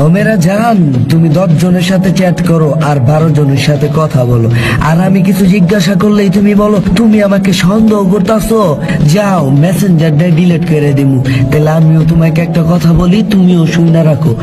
ওমেরা মেরা জান, তুমি দশ জনের সাথে চ্যাট করো আর বারো জনের সাথে কথা বলো। আর আমি কিছু জিজ্ঞাসা করলেই তুমি বলো, তুমি আমাকে সন্দেহ করতেছো? যাও মেসেঞ্জারটা ডিলিট করে দিমু। তাহলে আমিও তোমাকে একটা কথা বলি, তুমিও শুনে রাখো।